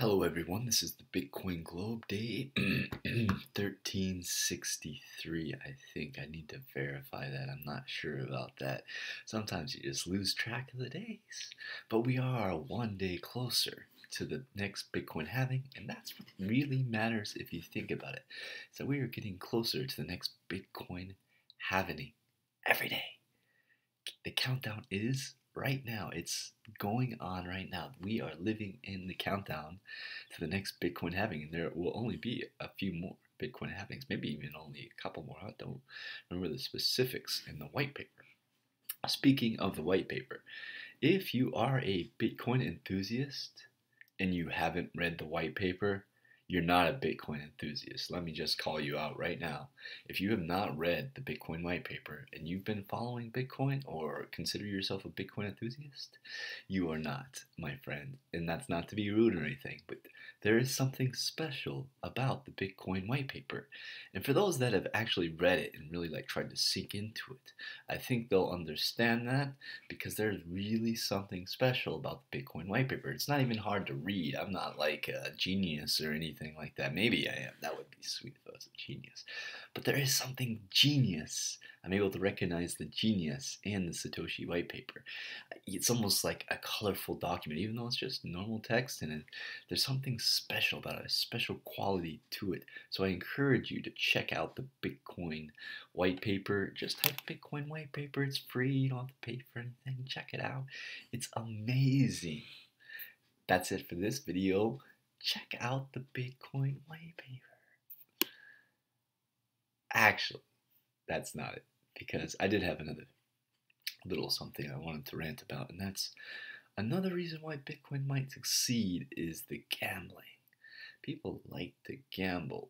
Hello, everyone. This is the Bitcoin Globe Day 1363. I think I need to verify that. I'm not sure about that. Sometimes you just lose track of the days. But we are one day closer to the next Bitcoin halving, and that's what really matters if you think about it. So we are getting closer to the next Bitcoin halving every day. Countdown is right now. It's going on right now. We are living in the countdown to the next Bitcoin halving, and there will only be a few more Bitcoin halvings, maybe even only a couple more. I don't remember the specifics in the white paper. Speaking of the white paper, if you are a Bitcoin enthusiast and you haven't read the white paper, you're not a Bitcoin enthusiast. Let me just call you out right now. If you have not read the Bitcoin white paper and you've been following Bitcoin or consider yourself a Bitcoin enthusiast, you are not, my friend. And that's not to be rude or anything, but there is something special about the Bitcoin white paper. And for those that have actually read it and really like tried to sink into it, I think they'll understand that because there's really something special about the Bitcoin white paper. It's not even hard to read. I'm not like a genius or anything anything like that. Maybe I am. That would be sweet if I was a genius. But there is something genius. I'm able to recognize the genius in the Satoshi white paper. It's almost like a colorful document, even though it's just normal text and it. There's something special about it, a special quality to it. So I encourage you to check out the Bitcoin white paper. Just type Bitcoin white paper. It's free. You don't have to pay for anything. Check it out. It's amazing. That's it for this video check out the Bitcoin white paper. Actually, that's not it, because I did have another little something I wanted to rant about, and that's another reason why Bitcoin might succeed is the gambling. People like to gamble.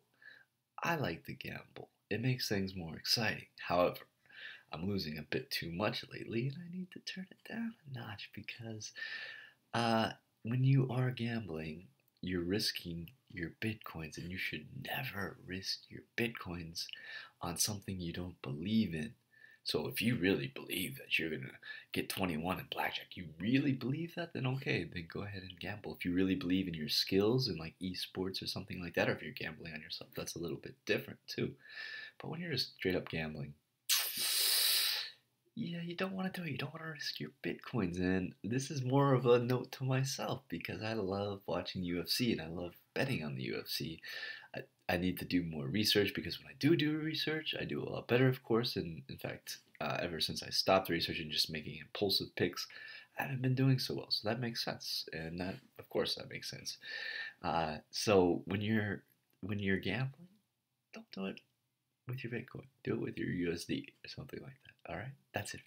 I like to gamble. It makes things more exciting. However, I'm losing a bit too much lately, and I need to turn it down a notch because uh, when you are gambling, you're risking your bitcoins, and you should never risk your bitcoins on something you don't believe in. So if you really believe that you're gonna get 21 in blackjack, you really believe that, then okay, then go ahead and gamble. If you really believe in your skills in like esports or something like that, or if you're gambling on yourself, that's a little bit different too. But when you're just straight up gambling, yeah, you don't want to do it. You don't want to risk your bitcoins. And this is more of a note to myself because I love watching UFC and I love betting on the UFC. I, I need to do more research because when I do do research, I do a lot better, of course. And in fact, uh, ever since I stopped researching, just making impulsive picks, I haven't been doing so well. So that makes sense, and that, of course, that makes sense. Uh, so when you're when you're gambling, don't do it with your Bitcoin. Do it with your USD or something like that. All right, that's it